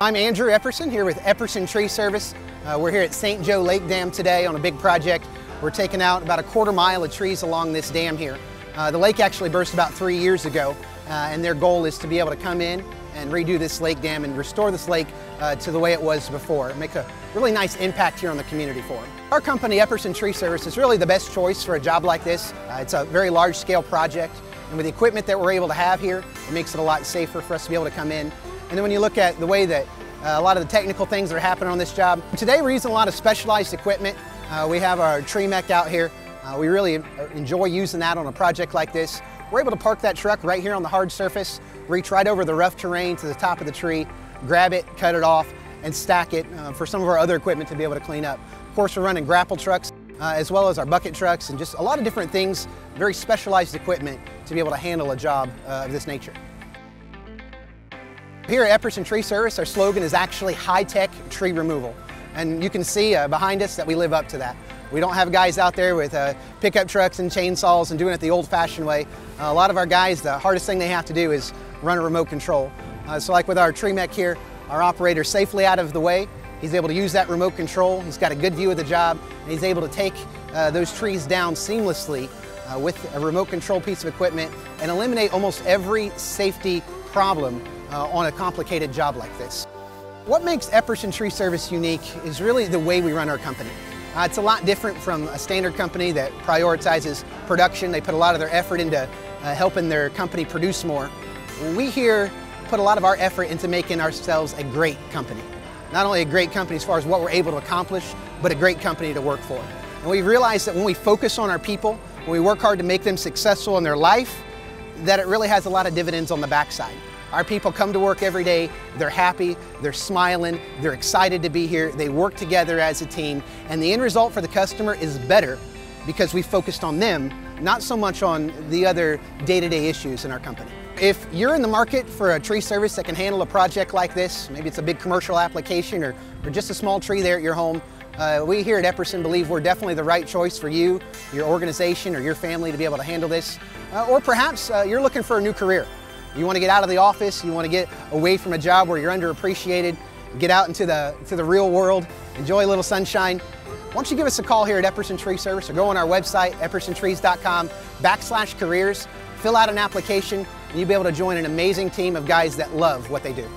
I'm Andrew Epperson here with Epperson Tree Service. Uh, we're here at St. Joe Lake Dam today on a big project. We're taking out about a quarter mile of trees along this dam here. Uh, the lake actually burst about three years ago uh, and their goal is to be able to come in and redo this lake dam and restore this lake uh, to the way it was before. Make a really nice impact here on the community for them. Our company, Epperson Tree Service, is really the best choice for a job like this. Uh, it's a very large scale project and with the equipment that we're able to have here, it makes it a lot safer for us to be able to come in and then when you look at the way that uh, a lot of the technical things are happening on this job, today we're using a lot of specialized equipment. Uh, we have our tree mech out here. Uh, we really enjoy using that on a project like this. We're able to park that truck right here on the hard surface, reach right over the rough terrain to the top of the tree, grab it, cut it off, and stack it uh, for some of our other equipment to be able to clean up. Of course, we're running grapple trucks uh, as well as our bucket trucks and just a lot of different things, very specialized equipment to be able to handle a job uh, of this nature. Here at Epperson Tree Service, our slogan is actually high-tech tree removal. And you can see uh, behind us that we live up to that. We don't have guys out there with uh, pickup trucks and chainsaws and doing it the old-fashioned way. Uh, a lot of our guys, the hardest thing they have to do is run a remote control. Uh, so like with our tree mech here, our operator safely out of the way, he's able to use that remote control, he's got a good view of the job, and he's able to take uh, those trees down seamlessly uh, with a remote control piece of equipment and eliminate almost every safety problem uh, on a complicated job like this. What makes Epperson Tree Service unique is really the way we run our company. Uh, it's a lot different from a standard company that prioritizes production. They put a lot of their effort into uh, helping their company produce more. We here put a lot of our effort into making ourselves a great company. Not only a great company as far as what we're able to accomplish, but a great company to work for. And we realize that when we focus on our people, when we work hard to make them successful in their life, that it really has a lot of dividends on the backside. Our people come to work every day, they're happy, they're smiling, they're excited to be here, they work together as a team, and the end result for the customer is better because we focused on them, not so much on the other day-to-day -day issues in our company. If you're in the market for a tree service that can handle a project like this, maybe it's a big commercial application or, or just a small tree there at your home, uh, we here at Epperson believe we're definitely the right choice for you, your organization, or your family to be able to handle this. Uh, or perhaps uh, you're looking for a new career. You want to get out of the office, you want to get away from a job where you're underappreciated, get out into the, to the real world, enjoy a little sunshine. Why don't you give us a call here at Epperson Tree Service or go on our website, eppersontrees.com backslash careers, fill out an application, and you'll be able to join an amazing team of guys that love what they do.